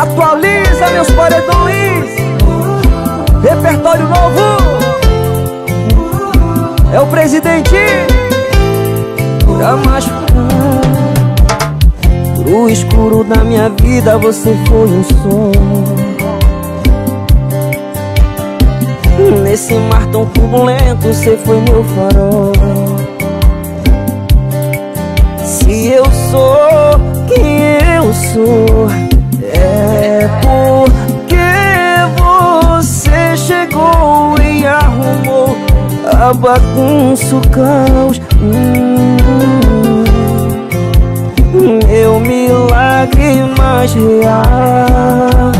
Atualiza meus paredões. Repertório novo. É o presidente. Pra machucar Pro escuro da minha vida você foi um som Nesse mar tão turbulento você foi meu farol. Se eu sou quem eu sou É porque você chegou e arrumou A bagunça, o caos. Hum, Meu milagre mais real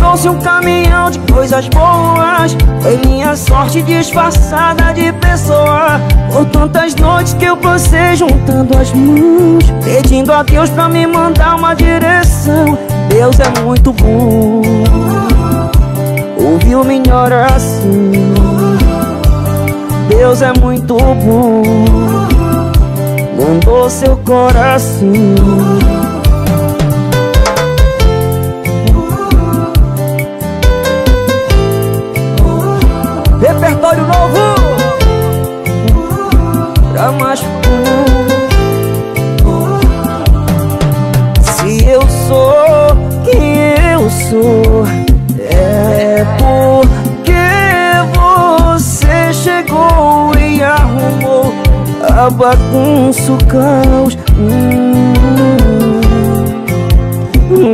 trouxe um caminhão de coisas boas. Foi minha sorte disfarçada de pessoa. Por tantas noites que eu passei juntando as mãos Pedindo a Deus pra me mandar uma direção. Deus é muito bom. Ouviu minha oração. Deus é muito bom. Mandou seu coração A bagunça, o caos. Hum,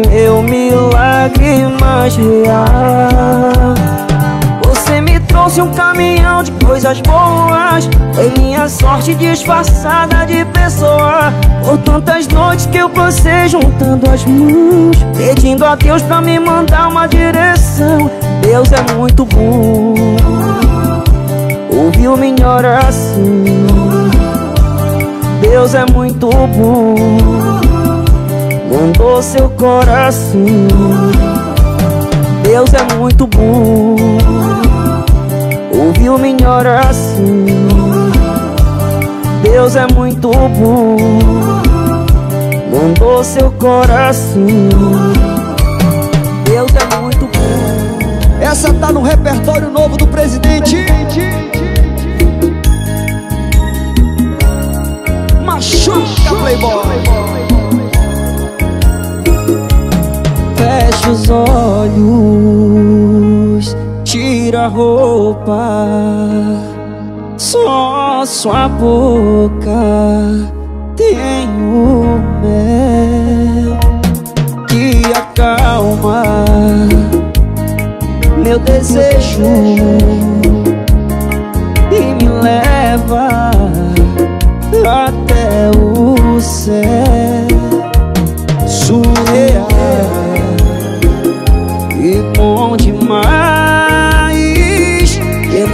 Meu milagre mais real. Trouxe um caminhão de coisas boas. Foi minha sorte disfarçada de pessoa. Por tantas noites que eu passei juntando as mãos Pedindo a Deus pra me mandar uma direção. Deus é muito bom. Ouviu minha oração Deus é muito bom. Mandou seu coração. Deus é muito bom. Ouviu minha oração. Deus é muito bom. Mandou seu coração. Deus é muito bom. Essa tá no repertório novo do presidente Machuca Playboy. Feche os olhos tira a roupa Só sua boca tem o mel Que acalma meu desejo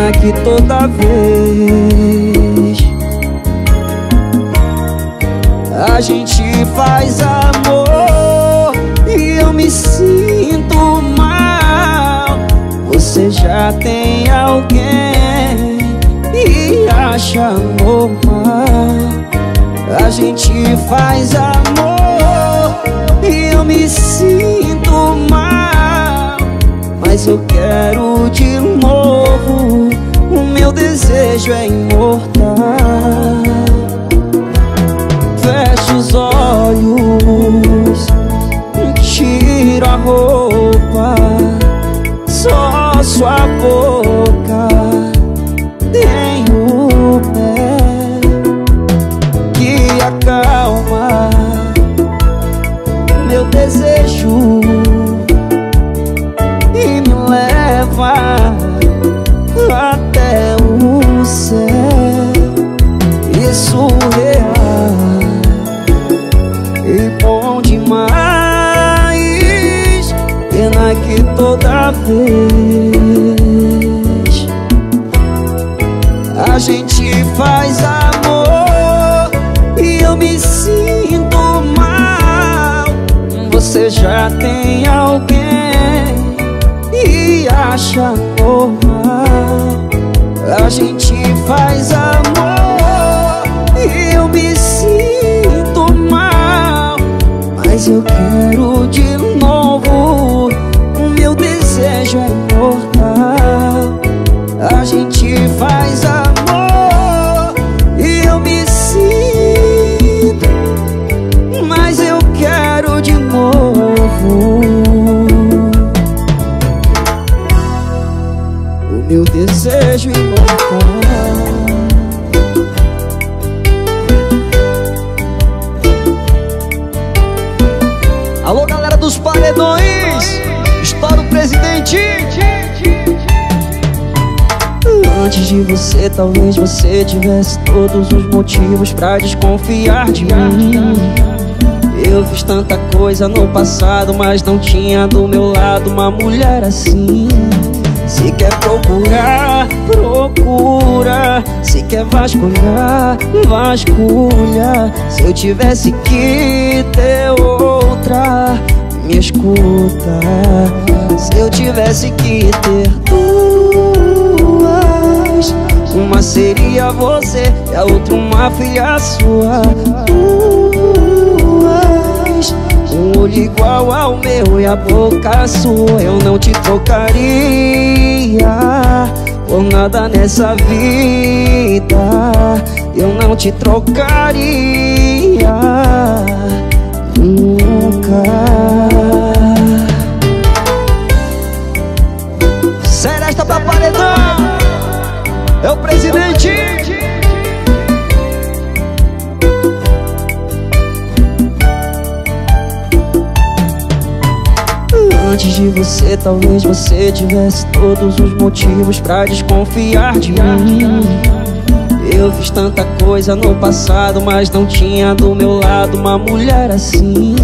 pena que toda vez A gente faz amor e eu me sinto mal. Você já tem alguém e acha normal. A gente faz amor e eu me sinto mal. Mas eu quero de novo desejo é imortal. Feche os olhos Tira a roupa Só sua boca Você já tem alguém E acha normal. A gente faz amor E eu me sinto mal Mas eu quero tivesse todos os motivos pra desconfiar de mim. Eu fiz tanta coisa no passado, mas não tinha do meu lado uma mulher assim. Se quer procurar, procura. Se quer vasculhar, vasculha. Se eu tivesse que ter outra, me escuta. Se eu tivesse que ter duas, uma seria você e a outra uma filha sua. Duas, um olho igual ao meu e a boca sua. Eu não te trocaria por nada nessa vida. Eu não te trocaria nunca. É o presidente. Antes de você, talvez você tivesse todos os motivos pra desconfiar de mim. Eu fiz tanta coisa no passado, mas não tinha do meu lado uma mulher assim.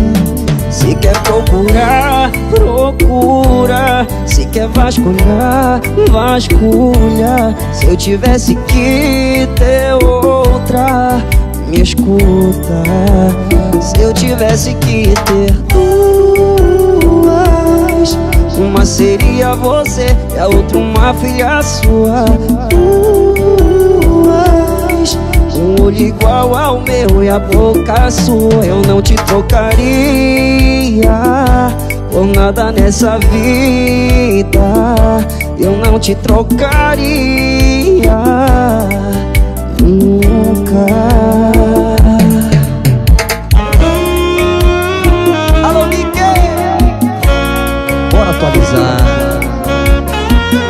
Se quer procurar, procura. Se quer vasculhar, vasculha. Se eu tivesse que ter outra, me escuta. Se eu tivesse que ter duas, uma seria você e a outra uma filha sua. Duas, um olho igual ao meu e a boca sua. Eu não te trocaria por nada nessa vida. Eu não te trocaria nunca. Alô, Miguel. Bora atualizar.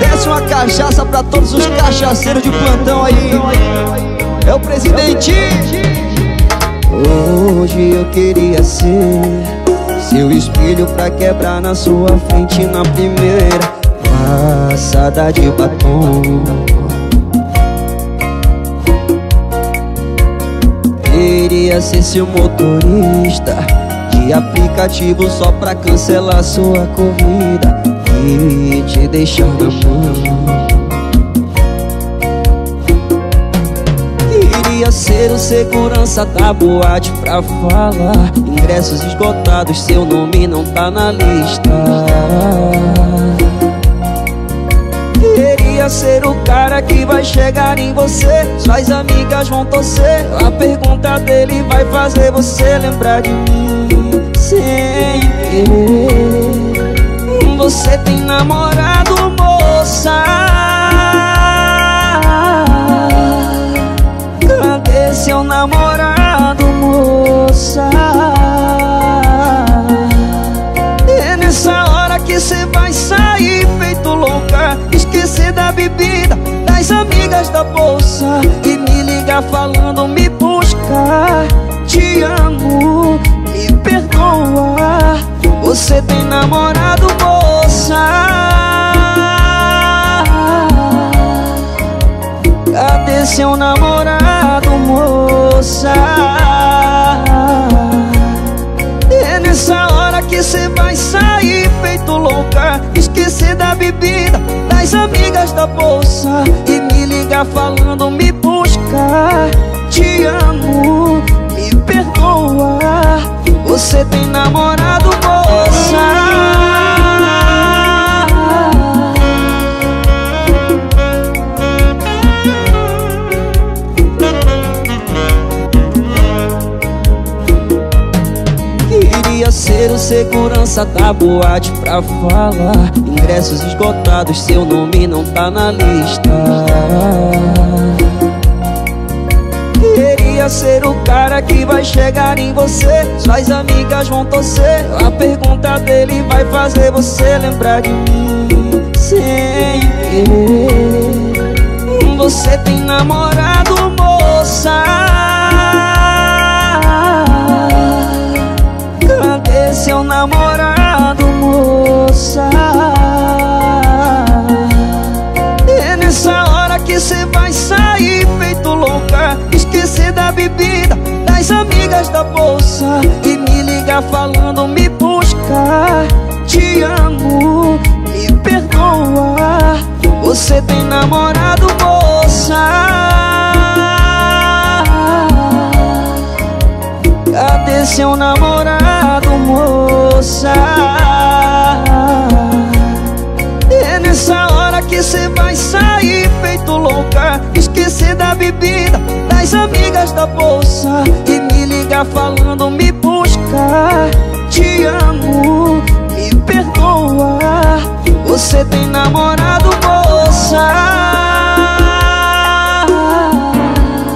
Desce uma cachaça pra todos os cachaceiros de plantão aí. É o presidente. Hoje eu queria ser seu espelho pra quebrar na sua frente na primeira passada de batom. Queria ser seu motorista de aplicativo só pra cancelar sua corrida e te deixar na mão. Queria ser o segurança da boate pra falar. Ingressos esgotados, seu nome não tá na lista. Queria ser o cara que vai chegar em você. Suas amigas vão torcer. A pergunta dele vai fazer você lembrar de mim. Sem querer. Você tem namorado, moça namorado, moça? É nessa hora que cê vai sair feito louca Esquecer da bebida, das amigas da bolsa E me ligar falando me buscar Te amo, me perdoa Você tem namorado, moça Cadê seu namorado, moça? É nessa hora que cê vai sair feito louca. Esquecer da bebida, das amigas da bolsa. E me ligar falando me buscar Te amo, me perdoa. Você tem namorado, segurança da boate pra falar. Ingressos esgotados, seu nome não tá na lista. Queria ser o cara que vai chegar em você. Suas amigas vão torcer. A pergunta dele vai fazer você lembrar de mim. Sem querer. Você tem namorado, moça namorado, moça. É nessa hora que cê vai sair feito louca Esquecer da bebida, das amigas da bolsa E me ligar falando, me buscar Te amo, me perdoa. Você tem namorado, moça. Cadê seu namorado? Moça? É nessa hora que cê vai sair feito louca Esquecer da bebida, das amigas da bolsa E me ligar falando me buscar Te amo, me perdoa. Você tem namorado, moça?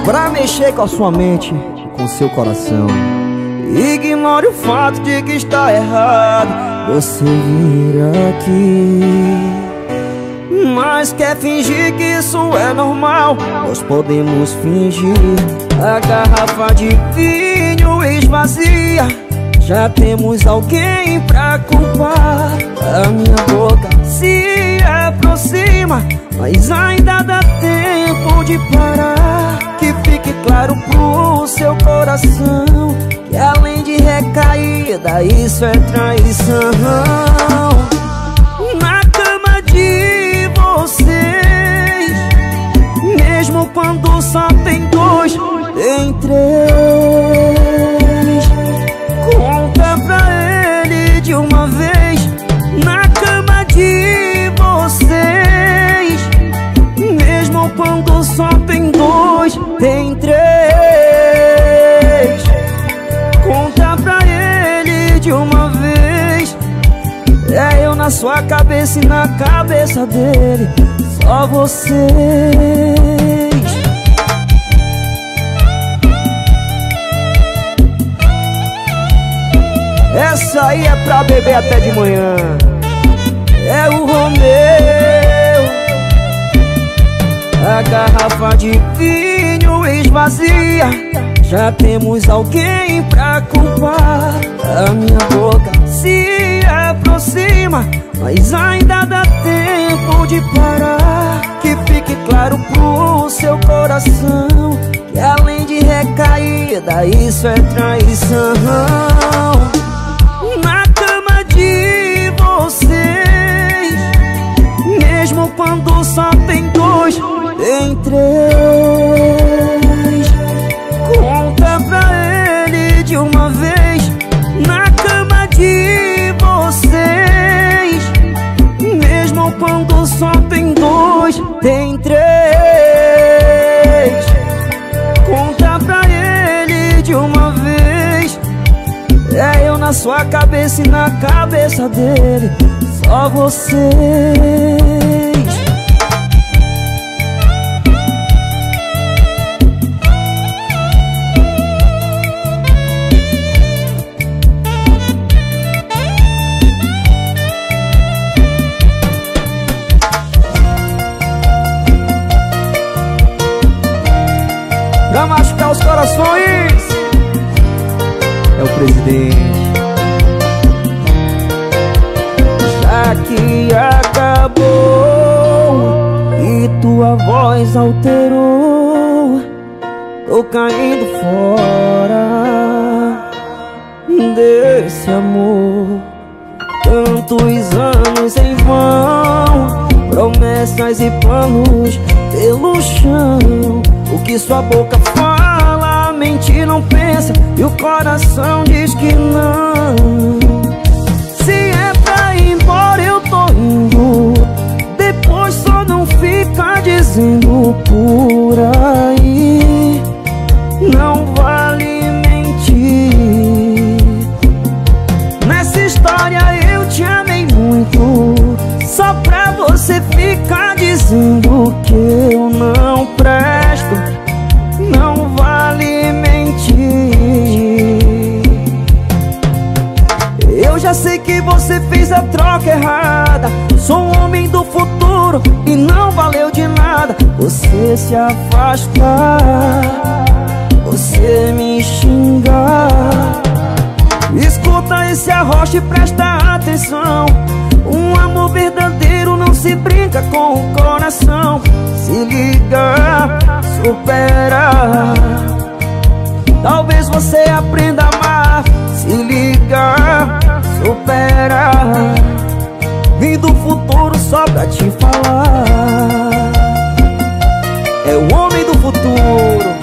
Pra mexer com a sua mente, com seu coração Ignore o fato de que está errado. Você vir aqui. Mas quer fingir que isso é normal? Nós podemos fingir. A garrafa de vinho esvazia. Já temos alguém pra culpar. A minha boca se aproxima Mas ainda dá tempo de parar. Que fique claro pro seu coração isso é traição e na cabeça dele Só vocês Essa aí é pra beber até de manhã. É o Romeu. A garrafa de vinho esvazia. Já temos alguém pra culpar. A minha boca se aproxima Mas ainda dá tempo de parar. Que fique claro pro seu coração Que além de recaída isso é traição. Na cama de vocês Mesmo quando só tem dois, tem três sua cabeça e na cabeça dele Só vocês Pra machucar os corações. É o presidente sua boca você fez a troca errada. Sou um homem do futuro e não valeu de nada. Você se afastar Você me xingar Escuta esse arrocha e presta atenção. Um amor verdadeiro não se brinca com o coração. Se liga, supera. Talvez você aprenda a amar. Se ligar, supera. Vim do futuro só pra te falar. É o homem do futuro.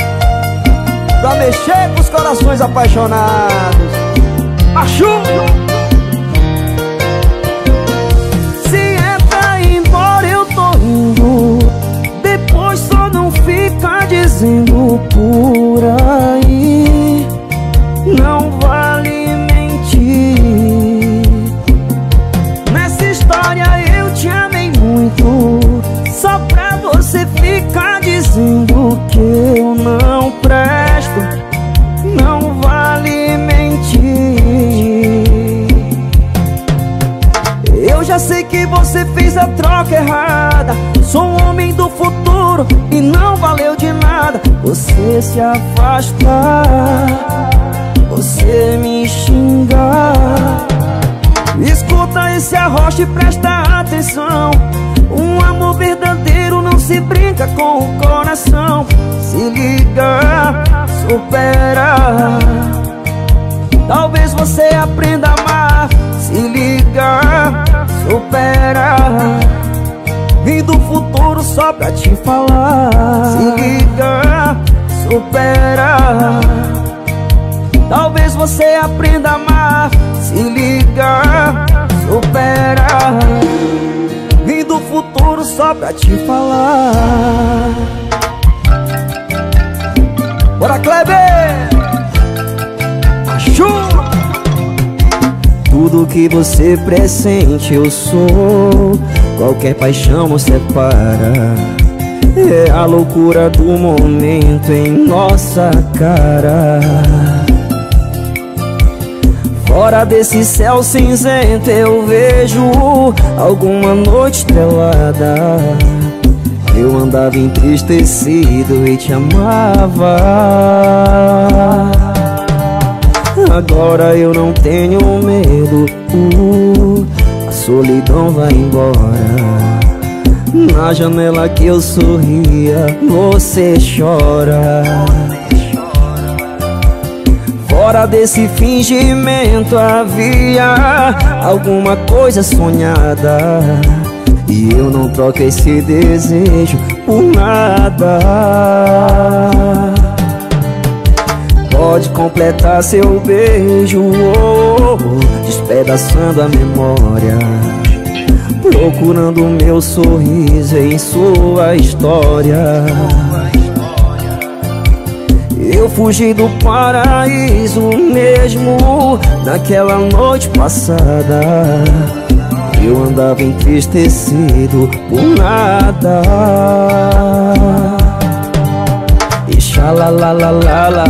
Pra mexer com os corações apaixonados. Machu! Se é pra ir embora eu tô indo. Depois só não fica dizendo por aí a troca errada. Sou um homem do futuro e não valeu de nada. Você se afasta Você me xinga. Escuta esse arrocha e presta atenção. Um amor verdadeiro não se brinca com o coração. Se liga, supera só pra te falar. Se liga, supera. Talvez você aprenda a amar. Se liga, supera. Vim do futuro só pra te falar. Bora Kleber! Tudo que você pressente eu sou. Qualquer paixão nos separa. É a loucura do momento em nossa cara. Fora desse céu cinzento eu vejo Alguma noite estrelada. Eu andava entristecido e te amava Agora eu não tenho medo. Uh, A solidão vai embora. Na janela que eu sorria Você chora. Fora desse fingimento havia Alguma coisa sonhada. E eu não troco esse desejo por nada Pode completar seu beijo oh, oh, Despedaçando a memória. Procurando meu sorriso em sua história. Eu fugi do paraíso mesmo Naquela noite passada. Eu andava entristecido por nada Xalalalala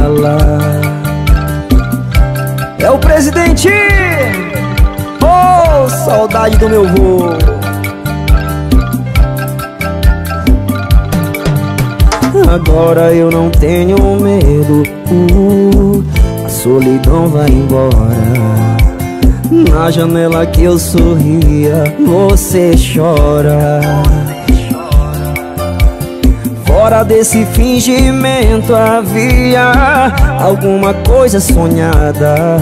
É o presidente! Oh, saudade do meu vô. Agora eu não tenho medo. Uh, A solidão vai embora. Na janela que eu sorria Você chora Fora desse fingimento havia alguma coisa sonhada.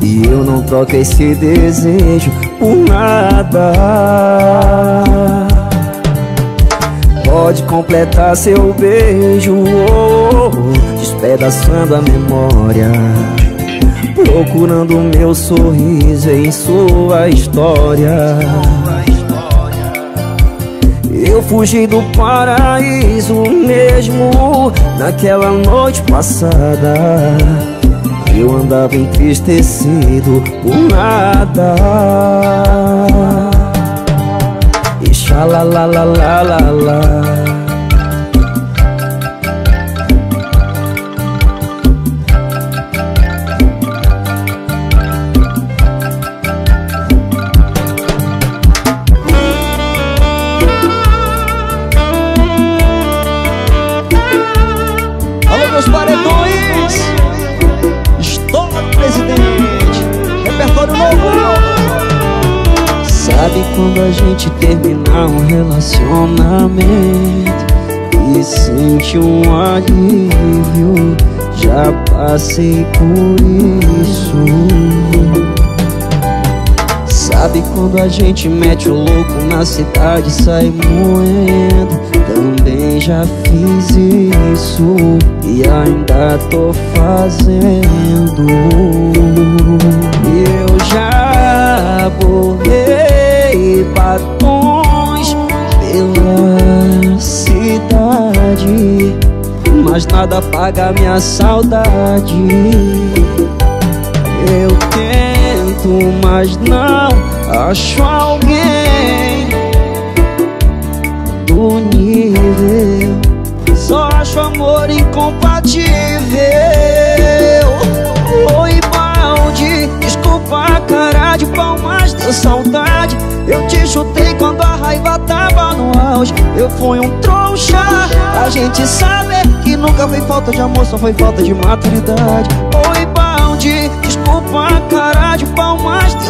E eu não troco esse desejo por nada. Pode completar seu beijo oh, oh, Despedaçando a memória. Procurando meu sorriso em sua história eu fugi do paraíso mesmo Naquela noite passada. Eu andava entristecido por nada. E xalalalala Sabe quando a gente terminar um relacionamento E sente um alívio. Já passei por isso. Sabe quando a gente mete o louco na cidade e sai moendo? Também já fiz isso e ainda tô fazendo. Eu já borrei batons pela cidade. Mas nada paga minha saudade. Eu tento, mas não Acho alguém do nível. Só acho amor incompatível Desculpa a cara de saudade. Eu te chutei quando a raiva tava no auge. Eu fui um trouxa. A gente sabe que nunca foi falta de amor Só foi falta de maturidade. Oi, balde Desculpa a cara de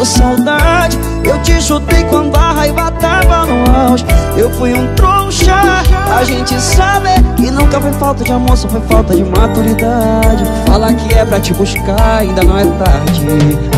saudade. Eu te chutei quando a raiva tava no auge. Eu fui um trouxa. A gente sabe que nunca foi falta de amor Só foi falta de maturidade. Fala que é pra te buscar, ainda não é tarde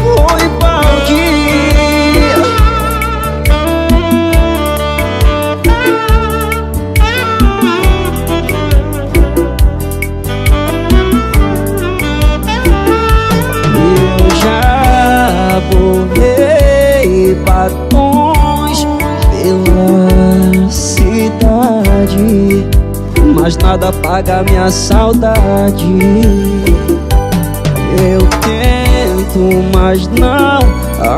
Mas nada paga minha saudade. Eu tento, mas não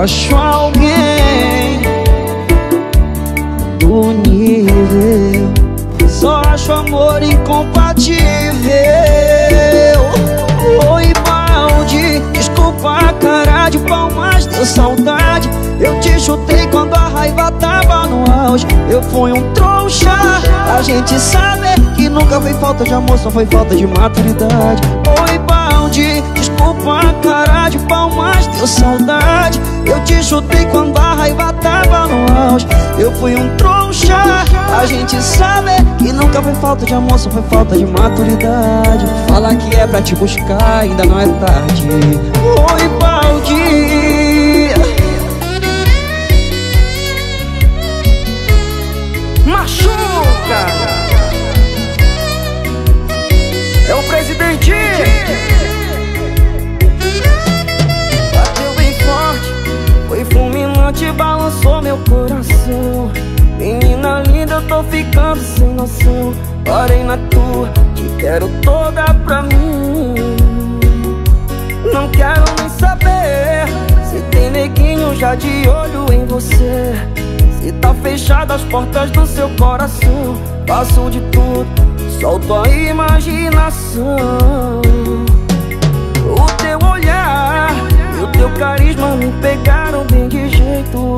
acho alguém do nível. Só acho amor incompatível. Oi, balde, desculpa a cara de pau, mas saudade. Eu te chutei quando a raiva tava no auge. Eu fui um trouxa A gente sabe nunca foi falta de amor Só foi falta de maturidade. Oi, balde Desculpa a cara de pau, mas deu saudade. Eu te chutei quando a raiva tava no auge. Eu fui um trouxa A gente sabe que nunca foi falta de amor Só foi falta de maturidade. Fala que é pra te buscar, ainda não é tarde. Oi, balde. Machuca fulminante, balançou meu coração. Menina linda, eu tô ficando sem noção. Parei na tua, te quero toda pra mim. Não quero nem saber Se tem neguinho já de olho em você. E tá fechada as portas do seu coração. Faço de tudo, solto a imaginação. O teu olhar e o teu carisma me pegaram bem de jeito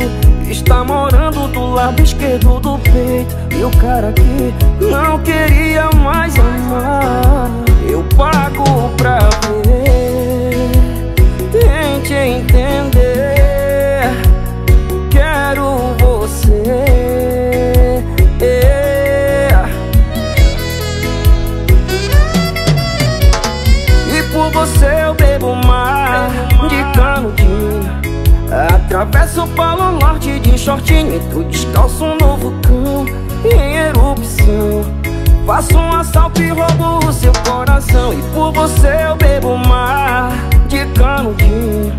Está morando do lado esquerdo do peito. E o cara que não queria mais amar. Eu pago pra ver. Tente entender Atravesso o Polo Norte de shortinho tu descalço no vulcão em erupção Faço um assalto e roubo o seu coração E por você eu bebo mar de canudinho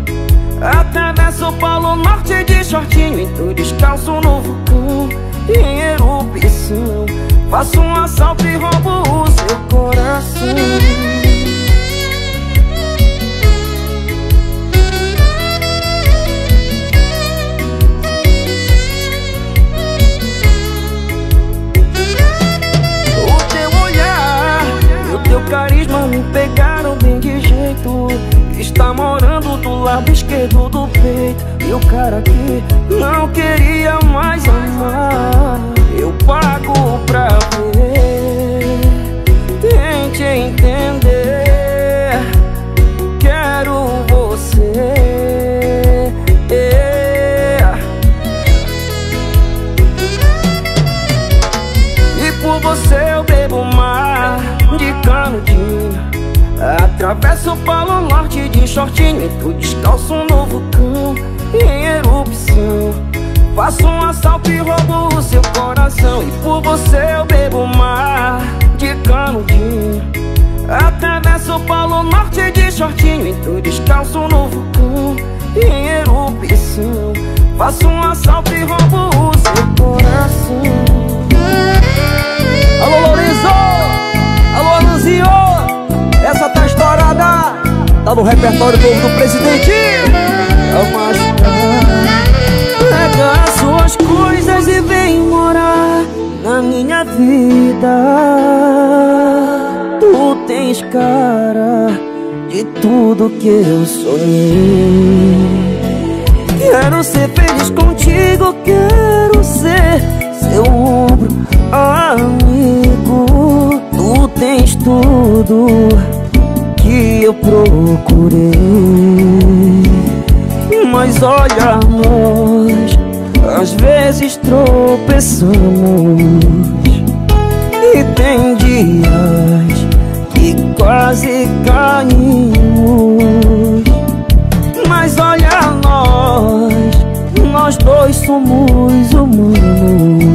Atravesso o Polo Norte de shortinho E tu descalço no vulcão em erupção Faço um assalto e roubo o seu coração carisma me pegaram bem de jeito. Está morando do lado esquerdo do peito. E o cara que não queria mais amar. Eu pago pra ver Faço um assalto e roubo o seu coração. E por você eu bebo o mar de canudinho Atravesso o Polo Norte de shortinho E descalço no vulcão em erupção. Faço um assalto e roubo o seu coração. Alô Lourenço, alô Anuzinho, Essa tá estourada, tá no repertório novo do presidente. É o macho Pega suas coisas e vem morar na minha vida. Tu tens cara de tudo que eu sonhei. Quero ser feliz contigo, quero ser seu ombro amigo. Tu tens tudo que eu procurei. Mas olha amor às vezes tropeçamos E tem dias que quase caímos. Mas olha nós, nós dois somos humanos.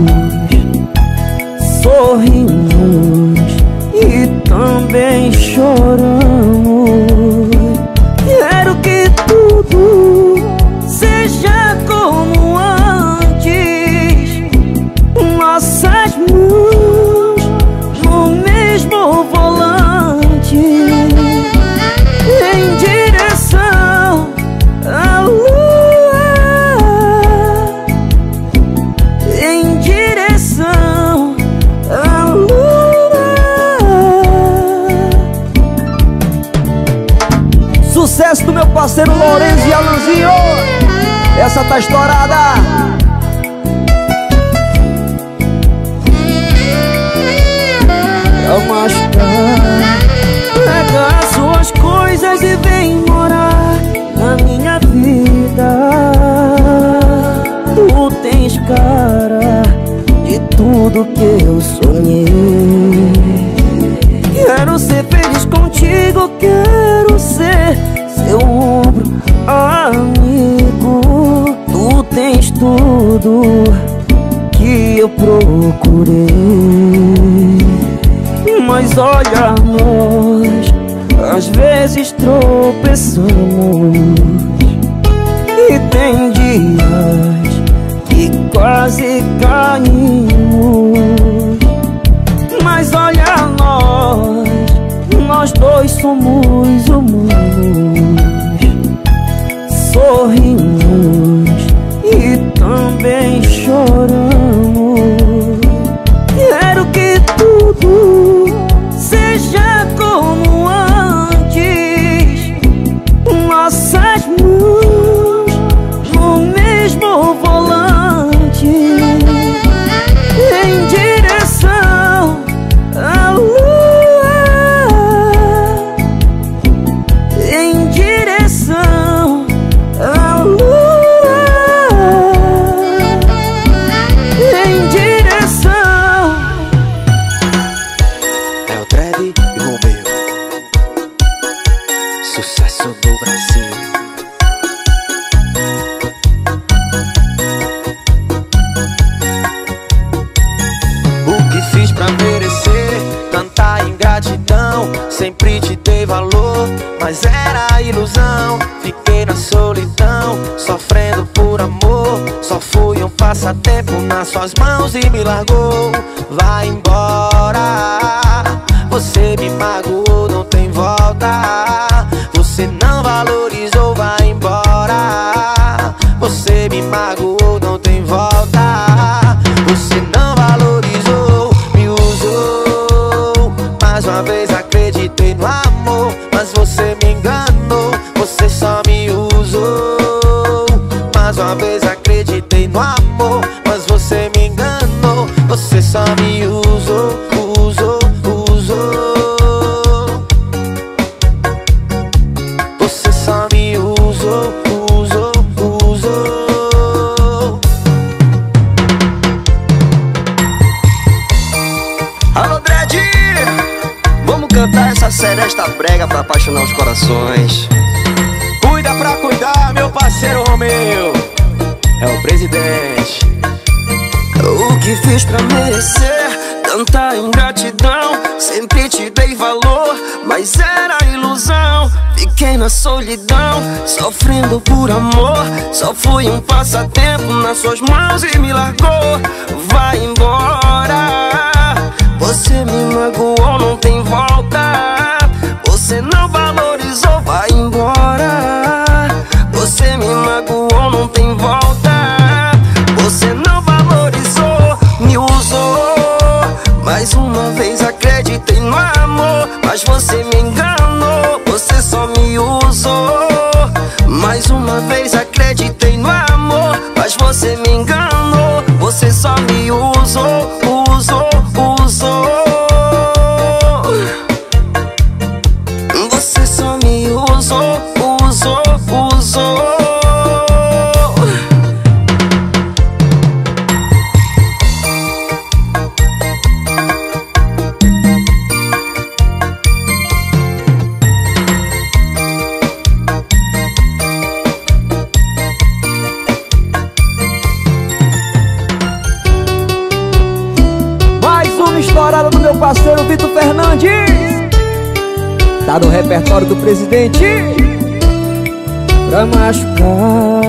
pega pra apaixonar os corações. Cuida pra cuidar, meu parceiro Romeu. É o presidente. O que fiz pra merecer tanta ingratidão? Sempre te dei valor, mas era ilusão. Fiquei na solidão, sofrendo por amor. Só fui um passatempo nas suas mãos e me largou. Vai embora, você me magoou, não tem volta. Você não valorizou, vai embora. Você me magoou, não tem volta. Você não valorizou, me usou. Mais uma vez acreditei no amor, mas você me enganou. Você só me usou. Mais uma vez acreditei no amor, mas você me enganou. Você só me usou. Tá no repertório do presidente. pra machucar.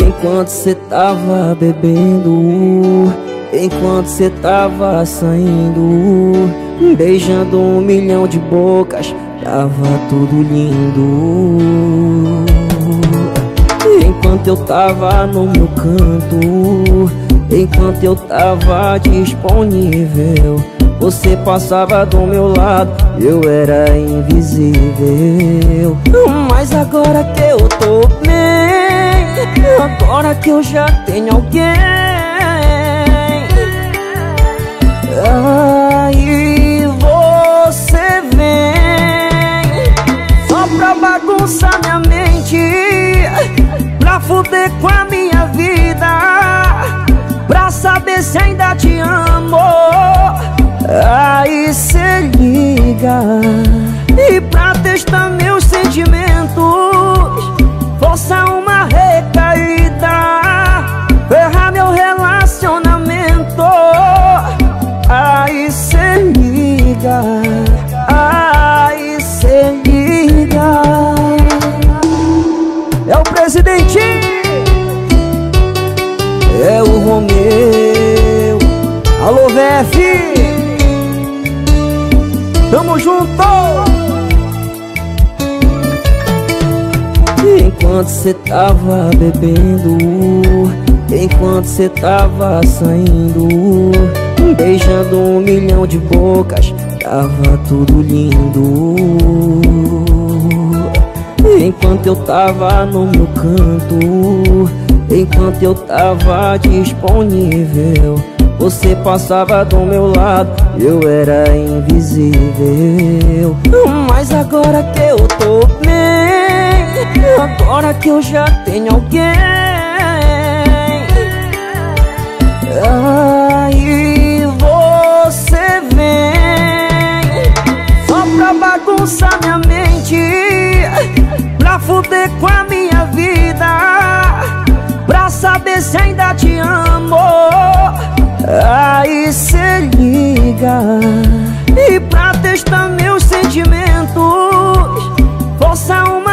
Enquanto cê tava bebendo, enquanto cê tava saindo, beijando um milhão de bocas, tava tudo lindo. Enquanto eu tava no meu canto, enquanto eu tava disponível, você passava do meu lado, eu era invisível. Mas agora que eu tô bem, agora que eu já tenho alguém, aí você vem só pra bagunçar minha mente, pra fuder com a minha vida, pra saber se ainda te amo. Aí cê liga. E pra testar meus sentimentos Força uma recaída Enquanto cê tava bebendo Enquanto cê tava saindo Beijando um milhão de bocas Tava tudo lindo. Enquanto eu tava no meu canto Enquanto eu tava disponível Você passava do meu lado Eu era invisível. Mas agora que eu tô bem Agora que eu já tenho alguém Aí você vem. Só pra bagunçar minha mente Pra fuder com a minha vida Pra saber se ainda te amo. Aí cê liga. E pra testar meus sentimentos Força uma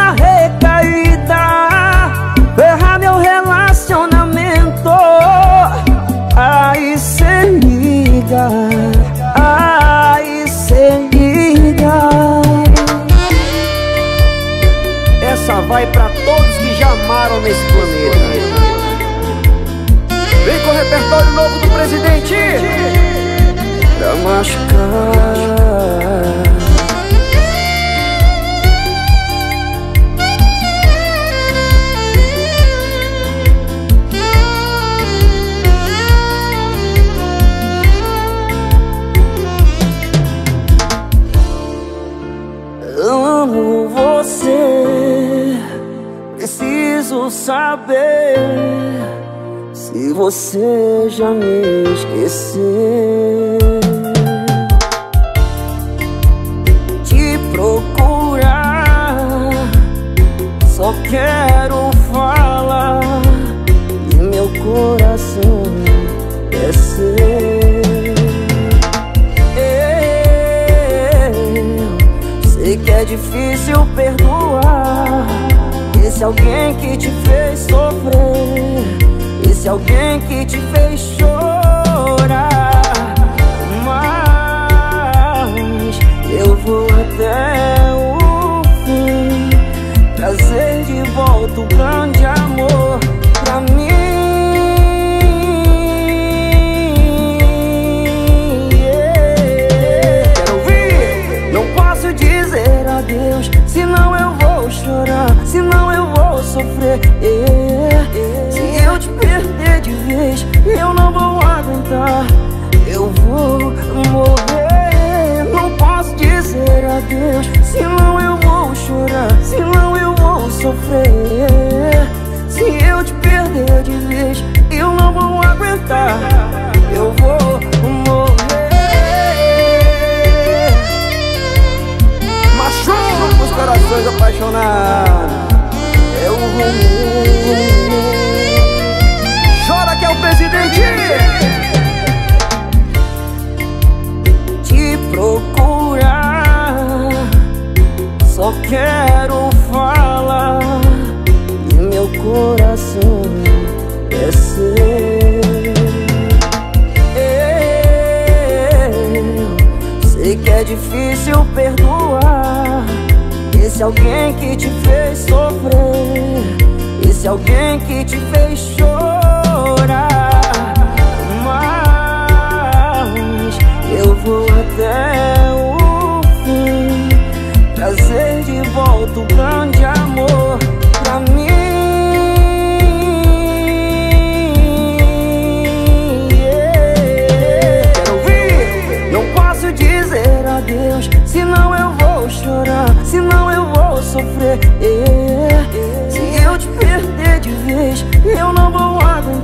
já amaram nesse planeta. Vem com o repertório novo do presidente. Pra machucar saber se você já me esqueceu. Te procurar, só quero falar e meu coração é seu. Eu sei que é difícil perdoar esse alguém que te sofrer, esse alguém que te fez chorar. Mas eu vou até o trazer de volta o grande senão eu vou sofrer. Se eu te perder de vez, eu não vou aguentar, eu vou morrer. Machuca os corações apaixonados É o Romeu. Chora que é o presidente quero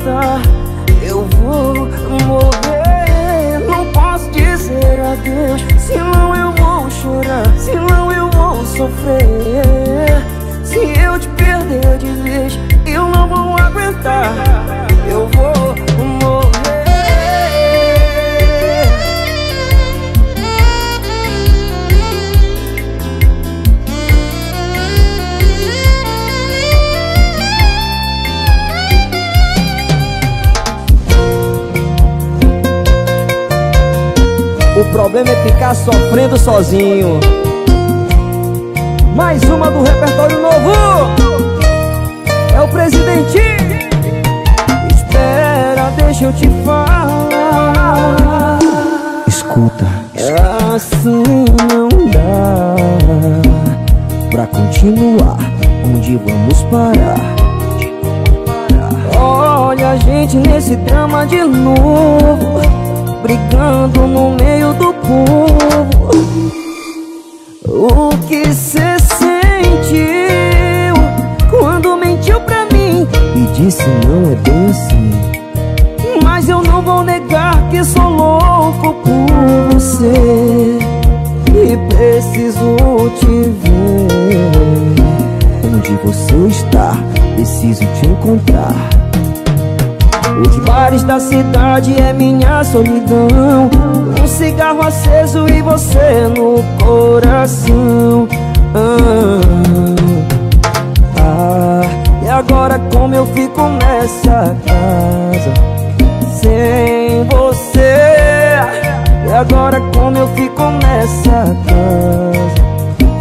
aguentar, problema é ficar sofrendo sozinho. Mais uma do repertório novo. É o presidente. Espera, deixa eu te falar. Escuta, Assim não dá pra continuar. Onde vamos parar? Olha a gente nesse drama de novo Brigando no do povo O que cê sentiu Quando mentiu pra mim E disse não é bem assim. Mas eu não vou negar que sou louco por você E preciso te ver Onde você está? Preciso te encontrar. Os bares da cidade é minha solidão. Um cigarro aceso e você no coração. Ah, ah, E agora como eu fico nessa casa? Sem você. E agora como eu fico nessa casa?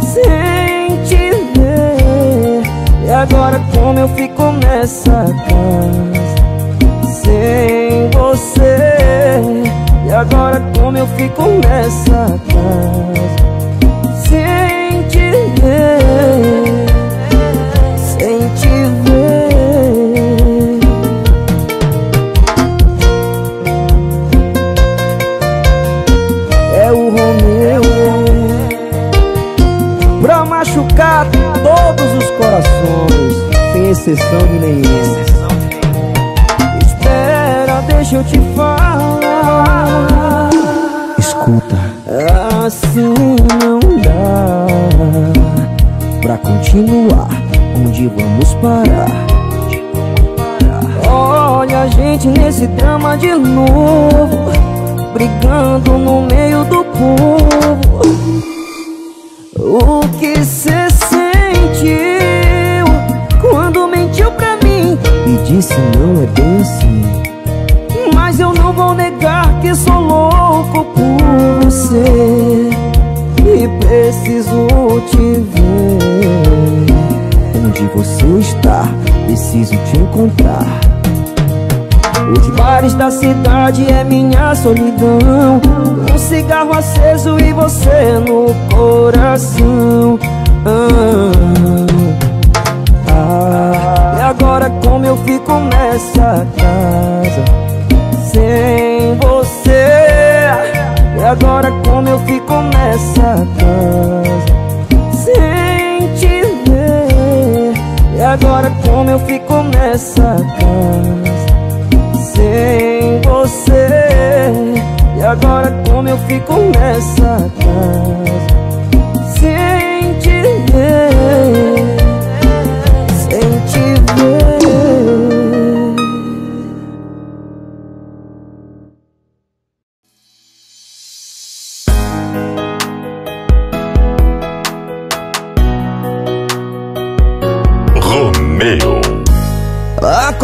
Sem te ver. E agora como eu fico nessa casa sem você. E agora como eu fico nessa casa? Sem te ver Sem te ver. É o Romeu Pra machucar todos os corações Sem exceção de nenhum deixa eu te falar Escuta, Assim não dá pra continuar. Onde vamos parar? Olha a gente nesse drama de novo Brigando no meio do povo O que E preciso te ver. Onde você está, preciso te encontrar. Os bares da cidade é minha solidão. Um cigarro aceso e você no coração. Ah, ah, E agora como eu fico nessa casa? Sem você agora como eu fico nessa casa Sem te ver. E agora como eu fico nessa casa sem você. E agora como eu fico nessa casa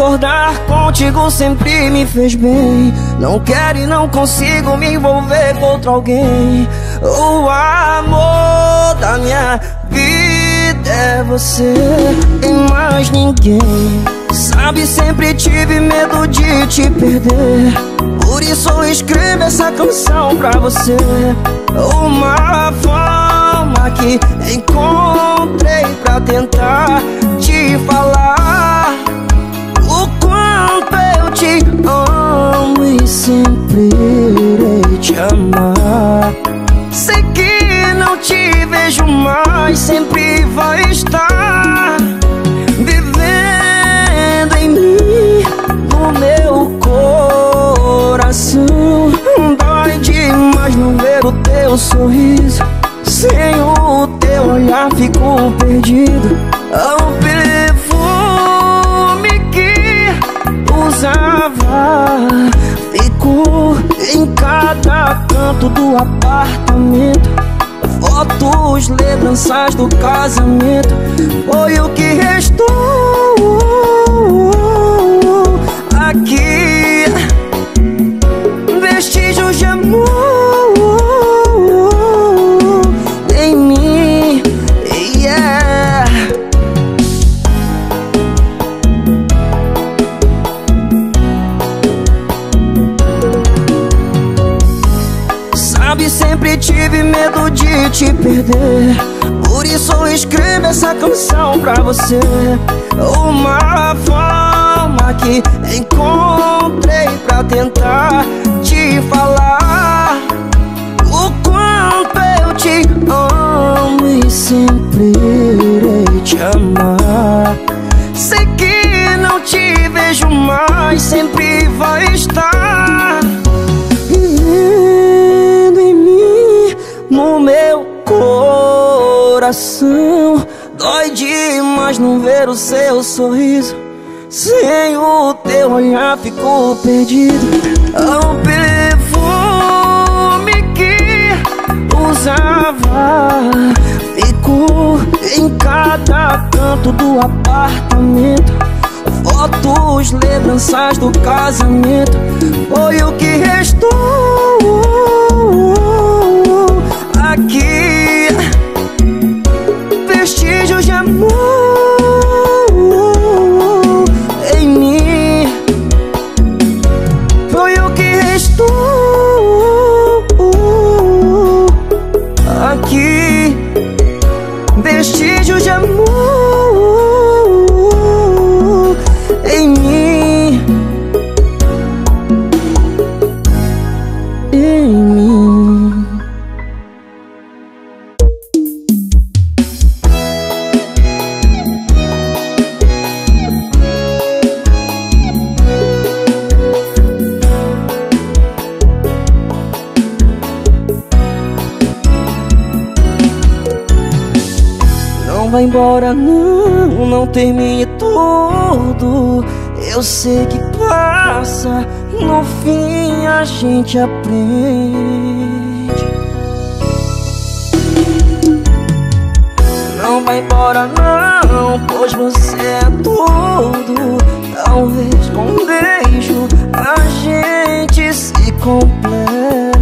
Acordar contigo sempre me fez bem. Não quero e não consigo me envolver com outro alguém. O amor da minha vida é você e mais ninguém. Sabe, sempre tive medo de te perder. Por isso eu escrevo essa canção pra você. Uma forma que encontrei pra tentar te falar te amo e sempre irei te amar. Sei que não te vejo mais, sempre vai estar vivendo em mim, no meu coração. Dói demais não ver o teu sorriso. Sem o teu olhar fico perdido. Ao usava ficou em cada canto do apartamento. Fotos, lembranças do casamento. Foi o que restou. Aqui perder. Por isso eu escrevo essa canção pra você. Uma forma que encontrei pra tentar te falar O quanto eu te amo e sempre irei te amar não ver o seu sorriso. Sem o teu olhar fico perdido. Ao perfume que usava ficou em cada canto do apartamento. Fotos, lembranças do casamento Foi o que restou aqui Vestígios de amor embora, não, não termine tudo. Eu sei que passa, no fim a gente aprende. Não vai embora não, pois você é tudo Talvez com um beijo a gente se complete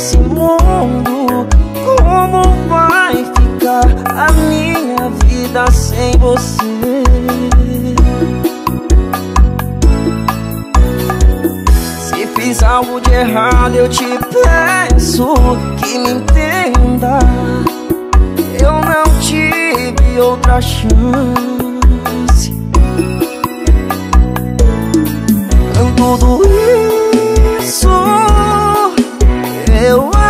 nesse mundo Como vai ficar a minha vida sem você? fiz algo de errado, eu te peço que me entenda. Eu não tive outra chance. Tudo isso, eu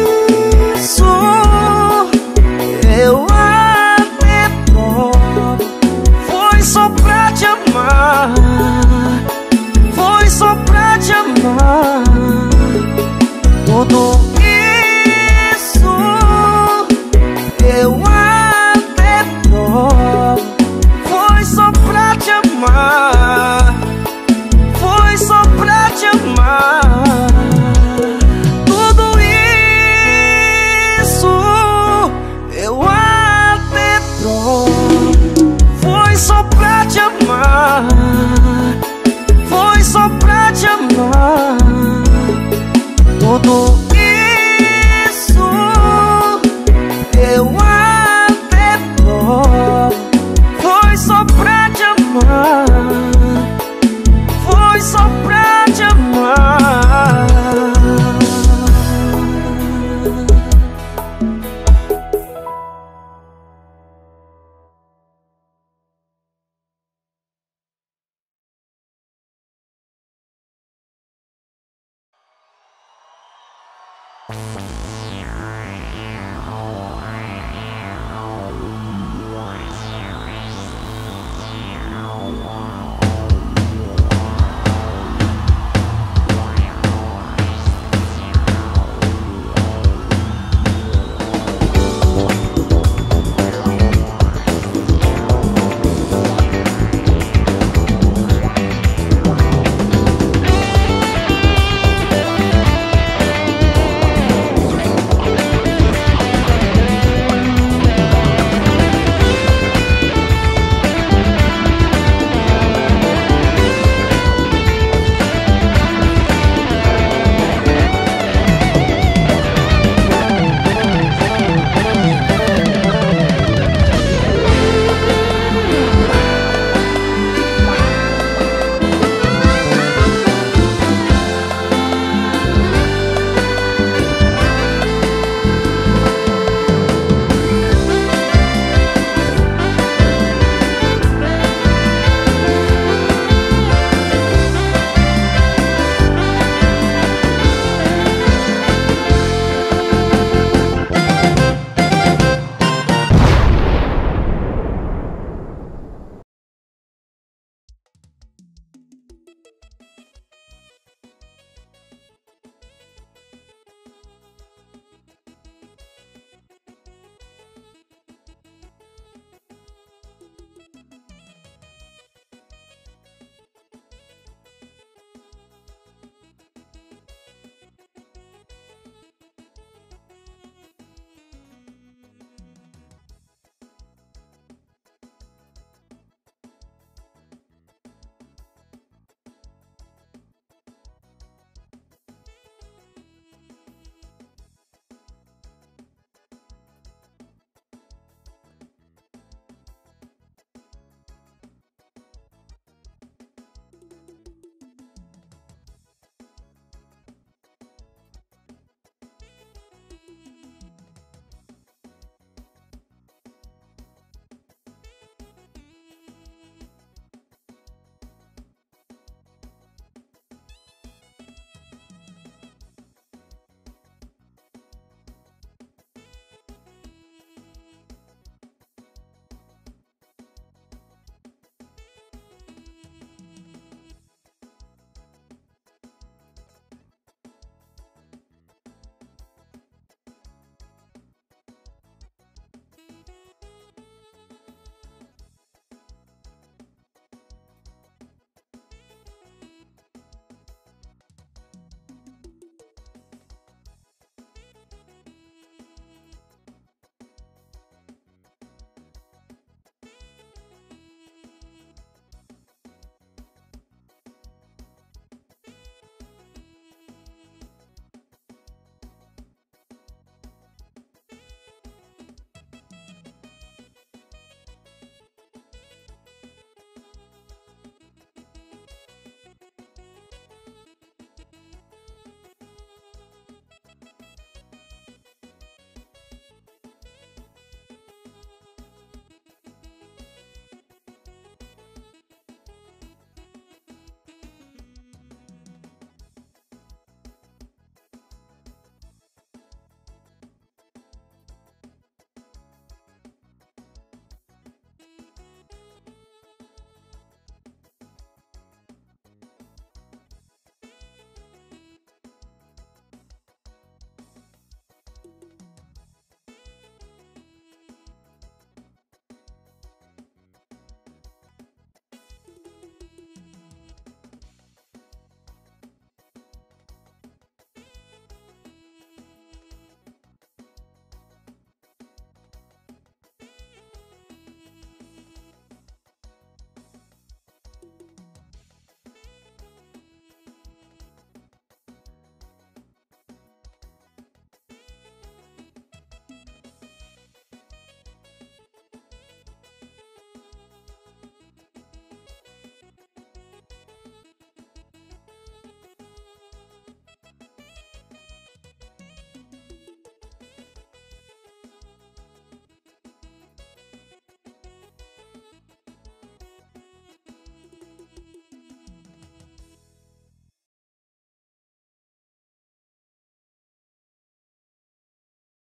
isso